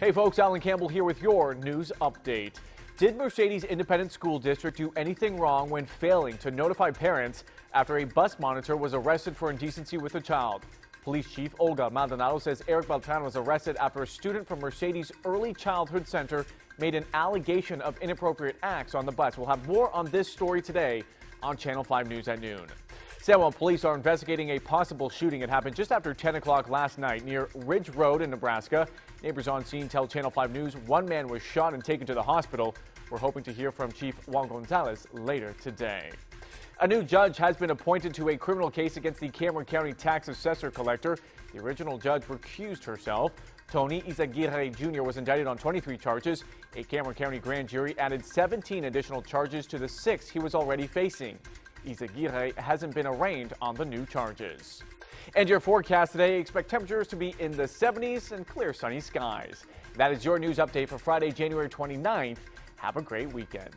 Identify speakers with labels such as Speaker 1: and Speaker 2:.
Speaker 1: Hey folks, Alan Campbell here with your news update. Did Mercedes Independent School District do anything wrong when failing to notify parents after a bus monitor was arrested for indecency with a child? Police Chief Olga Maldonado says Eric Beltran was arrested after a student from Mercedes Early Childhood Center made an allegation of inappropriate acts on the bus. We'll have more on this story today on Channel 5 News at noon. Juan police are investigating a possible shooting. It happened just after 10 o'clock last night near Ridge Road in Nebraska. Neighbors on scene tell Channel 5 News one man was shot and taken to the hospital. We're hoping to hear from Chief Juan Gonzalez later today. A new judge has been appointed to a criminal case against the Cameron County tax assessor collector. The original judge recused herself. Tony Yzaguirre Jr. was indicted on 23 charges. A Cameron County grand jury added 17 additional charges to the six he was already facing. Yzaguirre hasn't been arraigned on the new charges. And your forecast today, expect temperatures to be in the 70s and clear sunny skies. That is your news update for Friday, January 29th. Have a great weekend.